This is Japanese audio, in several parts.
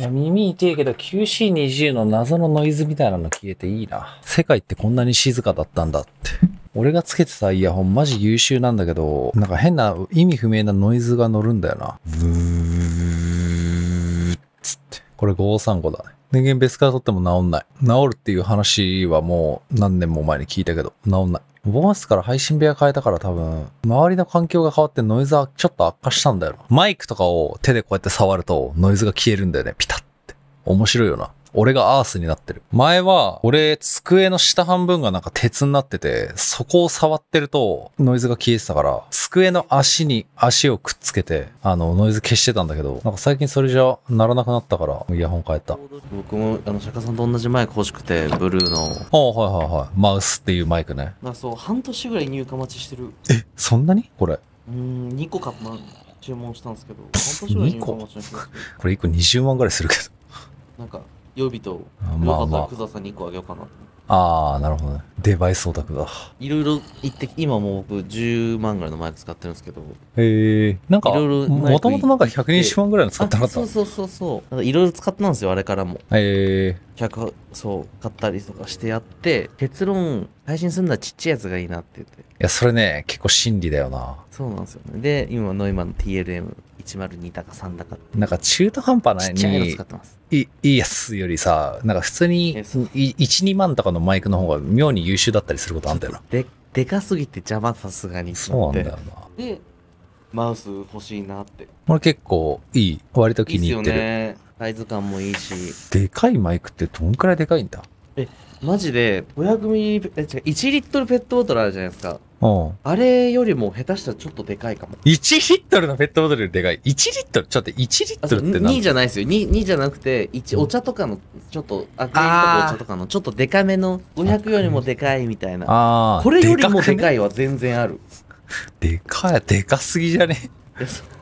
耳痛いけど QC20 の謎のノイズみたいなの消えていいな。世界ってこんなに静かだったんだって。俺がつけてたイヤホンマジ優秀なんだけど、なんか変な意味不明なノイズが乗るんだよな。ブーっつって。これ535だね。電源別から取っても治んない。治るっていう話はもう何年も前に聞いたけど、治んない。ボースから配信部屋変えたから多分、周りの環境が変わってノイズはちょっと悪化したんだよな。マイクとかを手でこうやって触るとノイズが消えるんだよね。ピタって。面白いよな。俺がアースになってる。前は、俺、机の下半分がなんか鉄になってて、そこを触ってると、ノイズが消えてたから、机の足に足をくっつけて、あの、ノイズ消してたんだけど、なんか最近それじゃならなくなったから、イヤホン変えた。僕もあの釈迦さんと同じマイク欲しくてブルーのああ、はいはいはい。マウスっていうマイクね。まあそう半年ぐらい入荷待ちしてるえ、そんなに？これ。うーん2個買った注文したんですけど 半年ぐらい入荷待ちの人ですこれ1個20万ぐらいするけど。なんか曜日とまあまあクザさんに1個あげようかなああ、なるほどね。デバイスオタクだ。いろいろ言って今もう僕10万ぐらいのマイク使ってるんですけどへえ。なんか、いろいろもともとなんか120万ぐらいの使ってなかったあそうそうそうそういろいろ使ったんですよあれからもへえ。100そう買ったりとかしてやって結論配信するのはちっちゃいやつがいいなって言っていや、それね、結構真理だよな。そうなんですよねで今の今の TLM102 だか3だかってなんか中途半端なちっちゃい使ってますいいいやつよりさ、なんか普通にいえそう1、2万とかのマイクの方が妙に優秀だったりすることあんだよな。ででかすぎて邪魔さすがにそうなんだよな。でマウス欲しいなってこれ結構いい。割と気に入ってる。ねサイズ感もいいし。でかいマイクってどんくらいでかいんだ？マジで500ミリえ違う1リットルペットボトルあるじゃないですか。うん。あれよりも下手したらちょっとでかいかも。1リットルのペットボトルよりでかい。1リットル？ちょっと待って、1リットルって何2じゃないですよ。2, 2じゃなくて1お茶とかのちょっとアクリルとあーかお茶とかのちょっとでかめの500よりもでかいみたいな。ああ。これよりもでい。かいは全然ある。でかい、でかすぎじゃね？いやそうん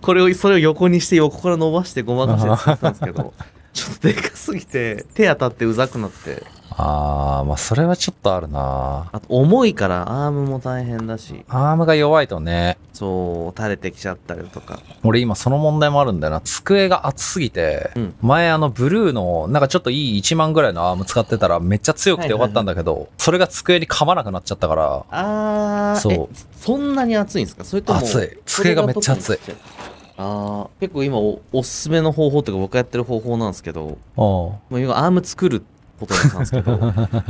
これをそれを横にして横から伸ばしてごまかして使ってたんですけど ちょっとでかすぎて手当たってうざくなって。ああ、まあそれはちょっとあるな。あと重いからアームも大変だし。アームが弱いとね、そう垂れてきちゃったりとか。俺今その問題もあるんだよな。机が熱すぎて、うん。前あのブルーの、なんかちょっといい1万ぐらいのアーム使ってたらめっちゃ強くてよかったんだけど、それが机に噛まなくなっちゃったから、あーそう。えそんなに熱いんですか？それとも熱い。机がめっちゃ熱いあー結構今おおすすめの方法っていうか僕がやってる方法なんですけどうん。もう今アーム作ることになんですけど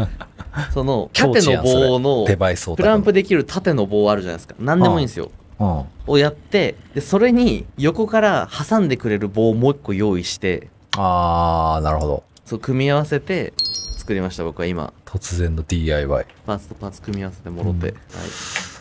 その境縦の棒のデバイスを。プランプできる縦の棒あるじゃないですか何でもいいんですようん。をやってでそれに横から挟んでくれる棒をもう一個用意してあー、なるほど。そう組み合わせて作りました僕は今突然の DIY。パーツとパーツ組み合わせてもろて、うんはい、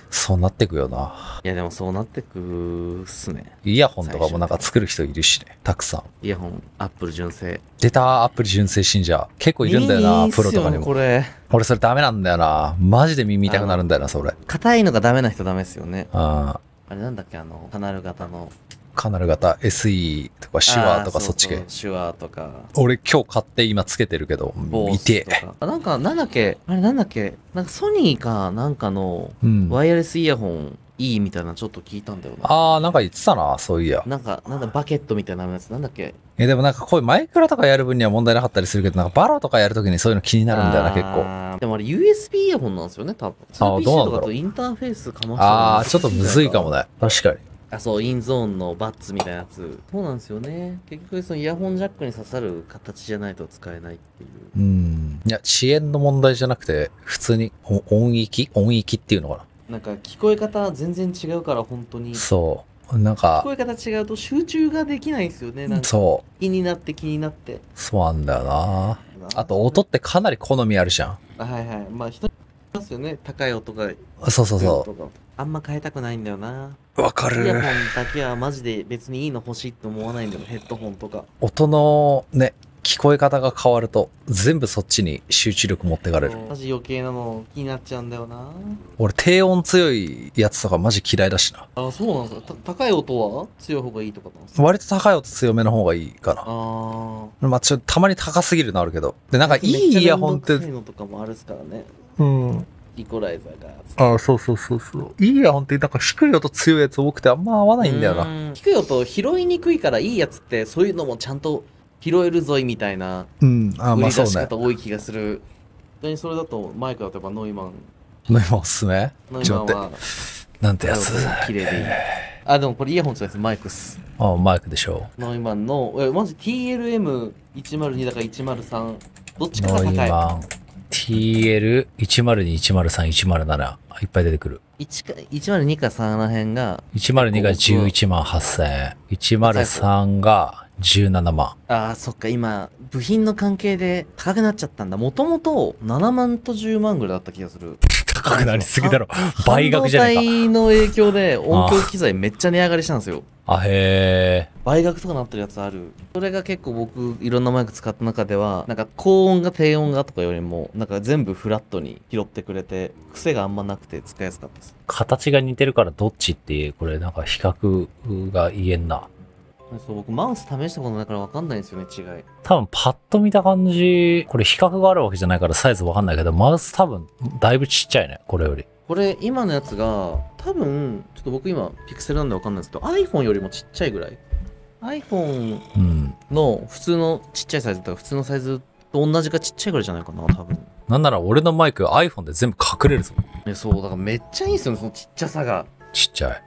そうなってくよな。いやでもそうなってくっすねイヤホンとかもなんか作る人いるしね。たくさん。イヤホンアップル純正出たアップル純正信者。結構いるんだよな、いいプロとかにも。これ俺それダメなんだよな。マジで耳痛くなるんだよな、それ。硬いのがダメな人ダメですよねああれなんだっけあのカナル型のカナル型 SE とかシュワーとかそっち系。うう。シュワーとか。俺今日買って今つけてるけど、見て。なんかなんだっけ？あれなんだっけ？なんかソニーかなんかのうん。ワイヤレスイヤホンいいみたいなのちょっと聞いたんだよな。あー、なんか言ってたな、そういや。なんかなんだバケットみたいなやつ。なんだっけ？え、でもなんかこういうマイクラとかやる分には問題なかったりするけど、なんかバロとかやるときにそういうの気になるんだよな、結構。構でもあれ USB イヤホンなんですよね多分。あー 2PC どうなんだろう。とかとインターフェースかましてあー、ちょっとむずいかもね。確かに。あそうインゾーンのバッツみたいなやつそうなんですよね結局そのイヤホンジャックに刺さる形じゃないと使えないっていううん。いや、遅延の問題じゃなくて、普通にお音域？音域っていうのかな？んか聞こえ方全然違うから本当にな。聞そう。なんかこ、え方違うと集中ができないんですよねなんかそう。気になって気になってそうなんだよな。あと、音ってかなり好みあるじゃん。あはいはいまあ人ますよね高い音がそうそうそとかあんま変えたくないんだよなう。わかるイヤホン。だけはマジで別にいいの欲しいって思わないんだよヘッドホンとか音のね、聞こえ方が変わると、全部そっちに集中力持ってかれる。マジ余計なの気になっちゃうんだよな俺、低音強いやつとかマジ嫌いだしな。あそうなんですかた高い音は強い方がいいとかなんですか？割と高い音強めの方がいいかな。あまあ、ちょっとたまに高すぎるのあるけど。で、なんあかいいイヤホンってめちゃめちゃめんどくさい、のとかもあるっすからねうん。イコライザーがあそうそうそうそう。いいイヤホンってなんか低い音強いやつ多くてあんま合わないんだよな。うん低い音拾いにくいからいいやつってそういうのもちゃんと拾えるぞいみたいなうん、あ、売まあそうね。多い気がする。本当にそれだとマイクだとやっぱノイマン。今おすすめノイマンは。なんてやつ綺麗でいい。あ、でもこれイヤホンじゃないです。マイクっす。あ、マイクでしょ。ノイマンの、え、マジ TLM102 だから103。どっちかが高い。ノイマン TL102、103、107。いっぱい出てくる。1か102か3ら辺が、102が11万8000円。103が17万。ああ、そっか、今、部品の関係で高くなっちゃったんだ。もともと7万と10万ぐらいだった気がする。高くなりすぎだろ。倍額じゃねえか。半導体の影響で音響機材めっちゃ値上がりしたんですよ。あ、へえ。倍額とかなってるやつある。それが結構僕、いろんなマイク使った中では、なんか高音が低音がとかよりも、なんか全部フラットに拾ってくれて、癖があんまなくて使いやすかったです。形が似てるからどっちっていう、これなんか比較が言えんな。そう僕、マウス試したことないから分かんないんですよね、違い。多分パッと見た感じ、これ比較があるわけじゃないからサイズわかんないけど、マウス多分だいぶちっちゃいね、これより。これ、今のやつが、多分、ちょっと僕今、ピクセルなんで分かんないですけど、iPhone よりもちっちゃいぐらい。iPhone うん。の普通のちっちゃいサイズとか、普通のサイズと同じかちっちゃいぐらいじゃないかな、多分。なんなら俺のマイク iPhone で全部隠れるぞ。ね、そう、だからめっちゃいいんですよね、そのちっちゃさが。ちっちゃい。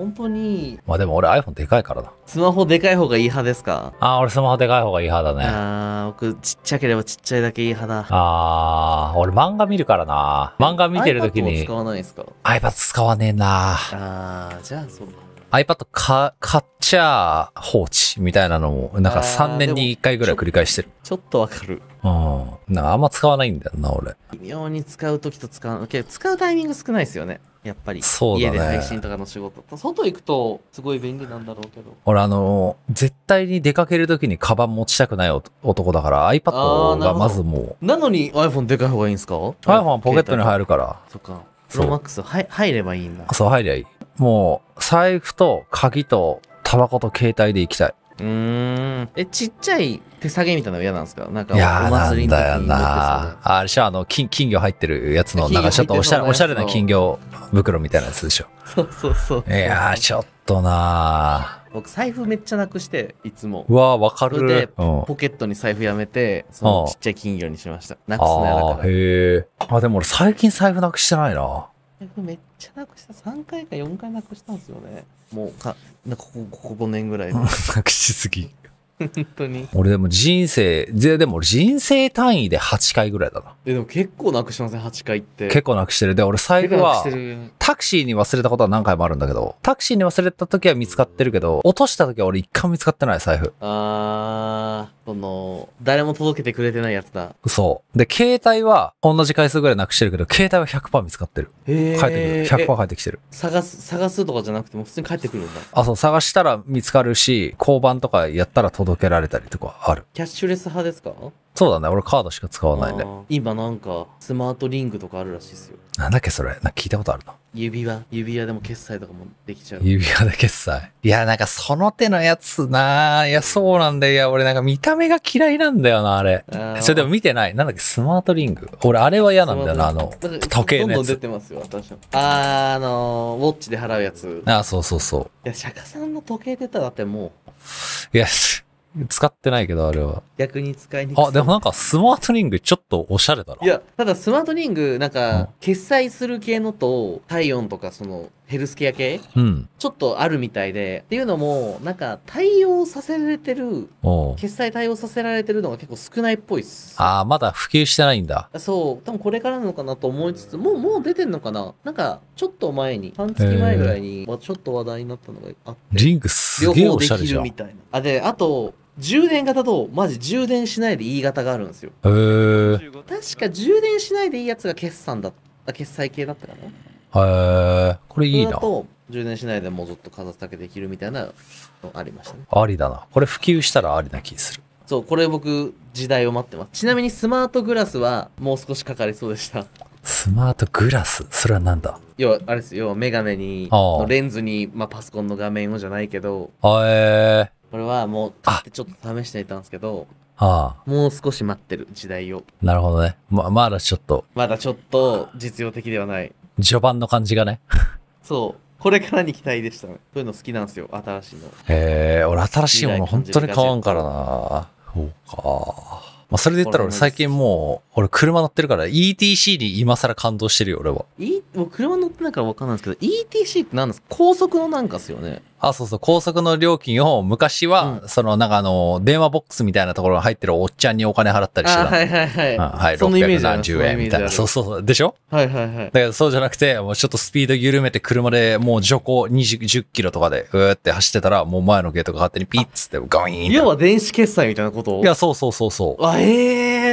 本当に、まあでも俺 iPhone でかいからな。スマホでかい方がいい派ですか？あー、俺スマホでかい方がいい派だね。あー、僕、ちっちゃければちっちゃいだけいい派だ。あー、俺漫画見るからな。漫画見てるときに使わないですか？iPad 使わねえな。あー、じゃあそうか。iPad か、買っちゃ放置みたいなのも、なんかあー3年に1回ぐらい繰り返してる。ちょっとわかる。うん。なんかあんま使わないんだよな、俺。微妙に使うときと使う、けど使うタイミング少ないですよね。やっぱり。そうだね家で配信とかの仕事。外行くと、すごい便利なんだろうけど。俺あの、絶対に出かけるときにカバン持ちたくない男だから iPad がまずもう、なのに iPhone でかい方がいいんですか？iPhone はポケットに入る。るから、そっか。プロマックスはい入ればいいんだ。そう入りゃいい。もう、財布と鍵とタバコと携帯で行きたい。うーん。え、ちっちゃい手下げみたいなの嫌なんですか？なんかいやなんだよな。あれでしょ、あの、金、金魚入ってるやつの、なんかちょっとおしゃれ、おしゃれな金魚袋みたいなやつでしょ？そうそうそう。いやー、ちょっとな僕財布めっちゃなくして、いつもー。う。わー、わかる。うん。ポケットに財布やめて、そのちっちゃい金魚にしました。なくすの嫌だああ、から。へえ。あ、でも俺最近財布なくしてないな。財布めっちゃなくした。3回か4回なくしたんですよね。もうか、なここ、ここ5年ぐらいで。なくしすぎ。本当に。俺でも人生、ででも俺人生単位で8回ぐらいだな。え、でも結構なくしてません、8回って。結構なくしてる。で、俺財布は。タクシーに忘れたことは何回もあるんだけど、タクシーに忘れた時は見つかってるけど、落とした時は俺一回も見つかってない財布。あー、その、誰も届けてくれてないやつだ。そう。で、携帯は同じ回数ぐらいなくしてるけど、携帯は100%見つかってる。へ帰ってくる。100%帰ってきてる。探す、探すとかじゃなくても普通に帰ってくるんだ。あ、そう、探したら見つかるし、交番とかやったら届けられたりとかある。キャッシュレス派ですか？そうだね。俺カードしか使わないであ。ー今なんか、スマートリングとかあるらしいですよ。なんだっけそれ？なんか聞いたことあるな。指輪、指輪でも決済とかもできちゃう。指輪で決済。いや、なんかその手のやつな。いや、そうなんだよ。いや、俺なんか見た目が嫌いなんだよな、あれ。あーそれでも見てない？なんだっけ、スマートリング？俺、あれは嫌なんだよな、あの、時計のやどんどん出つ。てますよ、私は。あー、あのー、ウォッチで払うやつ。いあ、そうそうそや、釈迦さんの時計出たらだってもう、う。いや、使ってないけど、あれは。逆に使いにくあ、でもなんかスマートリングちょっとおしゃれだな。いや、ただスマートリング、なんうんか、決済する系のと、体温とか、その、ヘルスケア系うん。ちょっとあるみたいで、っていうのも、なんか、対応させられてる、決済対応させられてるのが結構少ないっぽいっす。あー、まだ普及してないんだ。そう、多分これからなのかなと思いつつ、もう、もう出てんのかな？なんか、ちょっと前に、半月前ぐらいに、まあちょっと話題になったのがあって。リングすげえおしゃれじゃん。へみたいな。あ、で、あと、充電型と、マジ充電しないでいい型があるんですよ。ー。確か充電しないでいいやつが決算だった、決済系だったかなへー。これいいな。と、充電しないでもうずっとかざすだけできるみたいなのありましたね。ありだな。これ普及したらありな気する。そう、これ僕、時代を待ってます。ちなみにスマートグラスは、もう少しかかりそうでした。スマートグラス？それはなんだ？要は、あれですよ、要はメガネに、のレンズに、まあ、パソコンの画面をじゃないけど、あえー。これはもう、買ってちょっと試してみたんですけど、ああ、もう少し待ってる時代を。なるほどね。ま、まだちょっと、まだちょっと実用的ではない。序盤の感じがね。そう。これからに期待でしたね。そういうの好きなんですよ、新しいの。へえ、俺新しいもの本当に買わんからな。そうか。まあ、それで言ったら俺最近もう、俺車乗ってるから ETC に今更感動してるよ、俺は。いもう車乗ってないから分かんないですけど ETC って何ですか？高速のなんかっすよねあ、そうそう、高速の料金を昔は、うそのなんかあの、電話ボックスみたいなところが入ってるおっちゃんにお金払ったりしてた。あはいはいはい、うんはい、そのイメージある6何十円みたいな。そうそうそう。でしょ？はいはいはいだけどそうじゃなくて、もうちょっとスピード緩めて車でもう徐行20 10キロとかでうーって走ってたら、もう前のゲートが勝手にピッつってガイーン要は電子決済みたいなこと？をいや、そうそうそうそう。あえ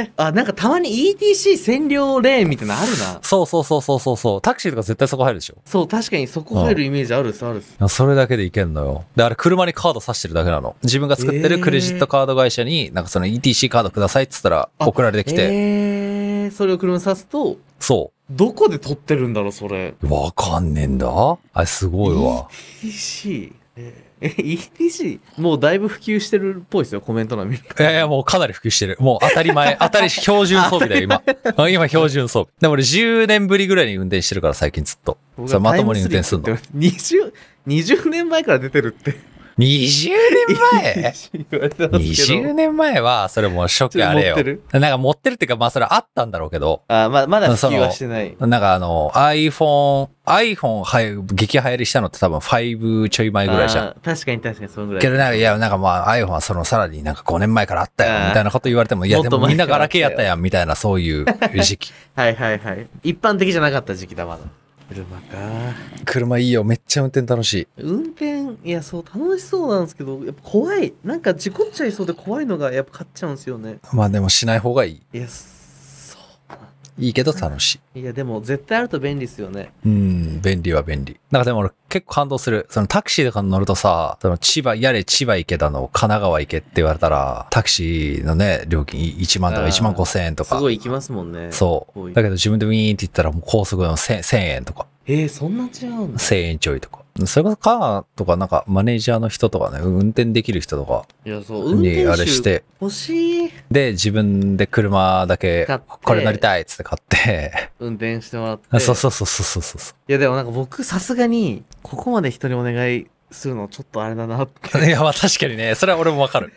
えあなんかたまに ETC 占領レーンみたいなのあるなそうそうそうそうそうそう。タクシーとか絶対そこ入るでしょ。そう確かにそこ入るイメージあるっすあるっすそれだけでいけんのよ。で、あれ車にカード挿してるだけなの。自分が作ってるクレジットカード会社に、なんかその ETC カードくださいっつったらあ送られてきて、ええそれを車に刺すとそどこで撮ってるんだろうそれう。わかんねえんだ。あれすごいわ。ETC ええ ETC もうだいぶ普及してるっぽいですよコメント欄見るいやいや、もうかなり普及してる。もう当たり前、当たり標準装備だよ、今。あ今標準装備。でも俺10年ぶりぐらいに運転してるから、最近ずっと。それまともに運転すんの。20, 20年前から出てるって20年前？言われてますけど ?20 年前は、それもう初期あれよ。なんか持ってるっていうか、まあそれあったんだろうけど、あままだ普及はしてない。なんかあの、iPhone、iPhone はや激流行りしたのって多分5ちょい前ぐらいじゃん。確かに確かにそのぐらい。けどなんか、いや、なんかまあ iPhone はそのさらになんか5年前からあったよ、みたいなこと言われても、いや、でもみんなガラケーやったやん、みたいなそういう時期。はいはいはい。一般的じゃなかった時期だまだ車か。車いいよ、めっちゃ運転楽しい。運転いやそう楽しそうなんですけどやっぱ怖い。なんか事故っちゃいそうで怖いのがやっぱ買っちゃうんですよね。まあでもしない方がいい。いやいいけど楽しい。いやでも絶対あると便利ですよねうん、便利は便利。なんかでも俺結構感動する。そのタクシーとかに乗るとさ、その千葉、やれ千葉行けだの、神奈川行けって言われたら、タクシーのね、料金1万とかあー1万5千円とか。すごい行きますもんねそう。だけど自分でウィーンって言ったらもう高速の 1000, 1000円とか、えー、そんな違うんだ。1000円ちょいとか。それこそカーとかなんかマネージャーの人とかね、運転できる人とか。いやそう運にあれして、欲しい。で、自分で車だけこれ乗りたいっつって買って、運転してもらって。そうそうそうそうそうそう。いやでもなんか僕さすがにここまで人にお願いするのちょっとあれだなって。いや、まあ確かにね、それは俺もわかる。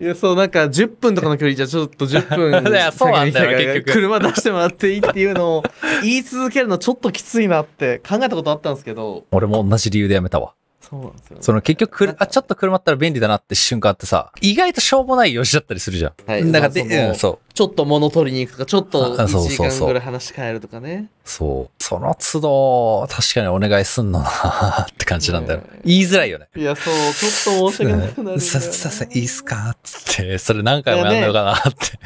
いやそうなんか10分とかの距離じゃちょっと10分 いやそうなんだよ 結局車出してもらっていいっていうのを言い続けるのちょっときついなって考えたことあったんですけど俺も同じ理由でやめたわ。そうなんですよその結局くる、あ、ちょっと車あったら便利だなって瞬間ってさ、意外としょうもない用事だったりするじゃん。はいだからで、まあそのうん、そう。ちょっと物取りに行くとかちょっとあ1時間ぐらい話し変えるとかねそう。その都度、確かにお願いすんのなって感じなんだよ。うん言いづらいよね。いやそうちょっと申し訳なくなるんだよなさ、さ、さ、いいっすかっつって、それ何回もやんのよかなっ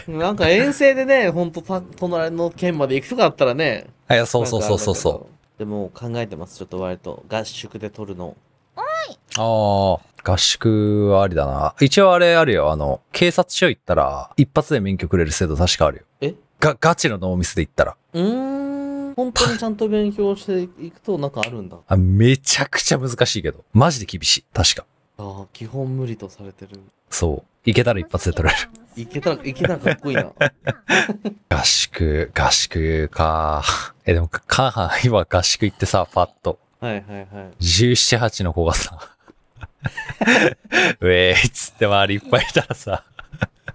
て。なんか遠征でねほんとた隣の県まで行くとかあったらねいや、そうそうそうそうそなんかあれだけどでも考えてますちょっと割と合宿で撮るのう。ああ、合宿はありだな。一応あれあるよ。あの、警察署行ったら、一発で免許くれる制度確かあるよ。え？が、ガチのノーミスで行ったら。うーん本当にちゃんと勉強していくとなんかあるんだあめちゃくちゃ難しいけど。マジで厳しい。確か。ああ基本無理とされてるそう。行けたら一発で取れる。いけたらいけたらかっこいいな 合宿、合宿か。え、でも、カンハン、今合宿行ってさ、パッと。はいはいはい17、8の子がさ、ウェーイっつって周りいっぱいいたらさ、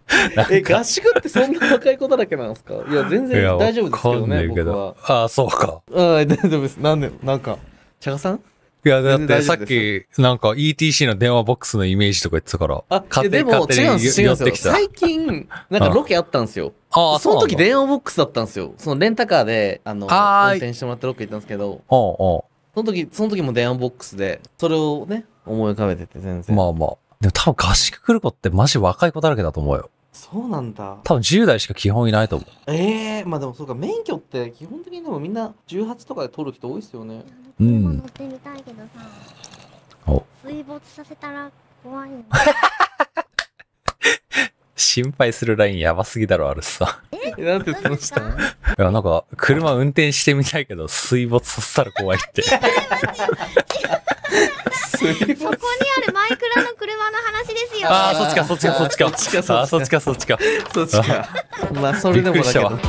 え合宿ってそんな若い子だらけなんですか？いや全然大丈夫ですけどねけど。ああ、そうか。ああ大丈夫ですなんでなんかチャガさん？いや、だってさっき、なんか ETC の電話ボックスのイメージとか言ってたから、あ勝手に勝手に違うんです違うんですよ。寄ってきた。最近なんかロケあったんですよ。ああ、その時電話ボックスだったんですよ。そのレンタカーであの運転してもらってロケ行ったんですけどおうおその時その時も電話ボックスでそれをね思い浮かべてて全う然まあまあ。でも多分合宿来る子ってマジ若い子だらけだと思うよ。そうなんだ多分10代しか基本いないと思う。ええまあでもそうか免許って基本的にでもみんな18とかで取る人多いですよねうん車乗ってみたいけどさ、お水没させたら怖いの。心配するラインやばすぎだろ、あれさ。えなんて言ってました？いや、なんか、車運転してみたいけど、水没させたら怖いって。そこにあるマイクラの車の話ですよ。ああ、そっちか、そっちか、そっちか。そっちかそっちかそっちか、そっちか。そっちかまあそれでもだけど